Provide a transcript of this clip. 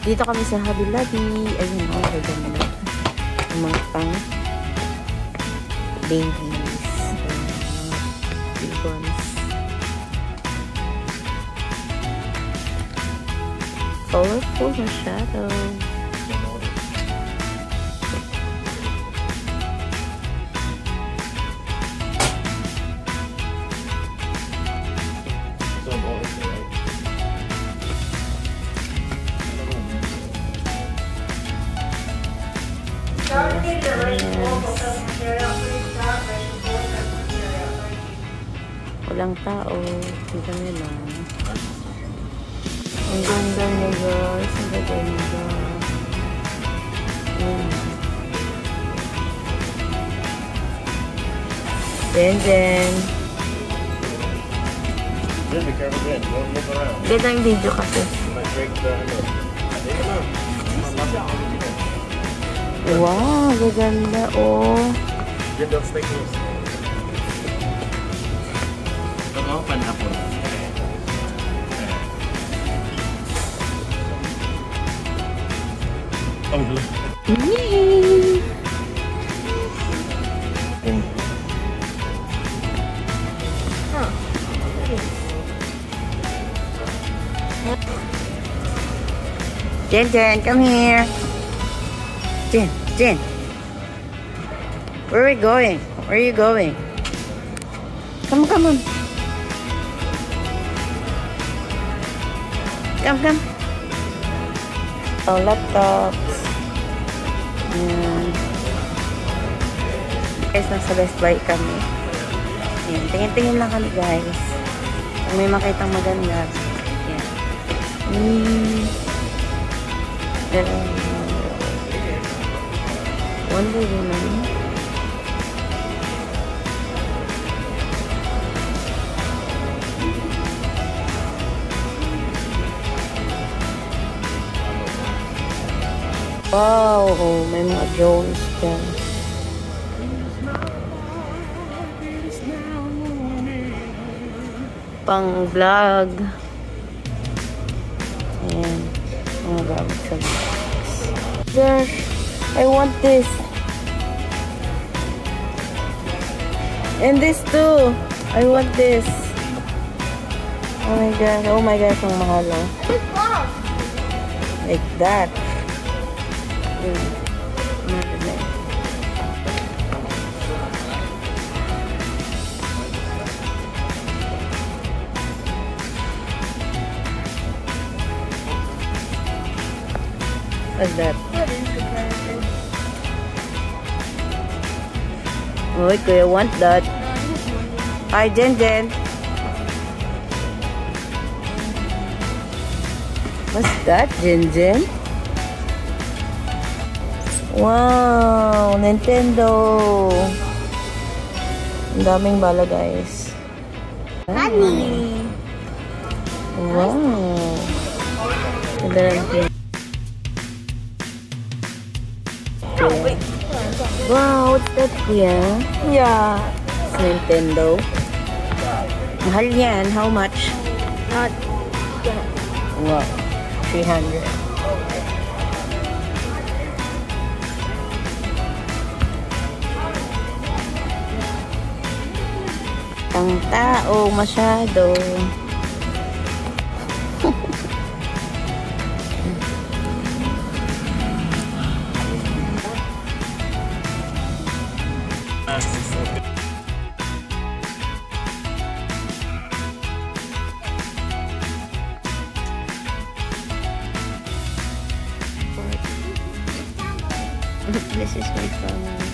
Dito kami sa Hobby Lobby. Ayun, oh, gaganda. Yung mga pang babies. Ones. Colorful masyado. So Walang tao. Dito nila. Ang ganda niya guys. Ang ganda. Ayan. Then, then. Jen, be careful, Jen. Don't look around. Ganda yung video kasi. You might break the ano. Take it out. Wow, gaganda oh. Yan daw steak nose. Ito mo, panapon. Oh, Jen Jen, come here. Jen. Jen. Where are we going? Where are you going? Come, come on. Come, come. Oh, laptops. Ayan. Guys, nasa Best Buy kami. Ayan, tingin-tingin lang kami guys. Kung may makitang maganda. Ayan. Mm. Ayan. Wonder Woman. Wow, oh, may mga drones dyan. Pang vlog. Ayan. Mga gamit sa vlogs. There. I want this. And this too. I want this. Oh my god. Oh my god. Ang mahal. Big bomb. Like that. Mm. What's that? What is the character? Uy, kuya, want that. Hi, Jen Jen. What's that, Jen Jen? Wow, Nintendo. Ang daming bala, guys. Honey. Wow. Ganda Wow, what's that, kuya? Yeah. It's Nintendo. Mahal yan. How much? Not. Wow. 300. Ang tao masyado. This is my phone.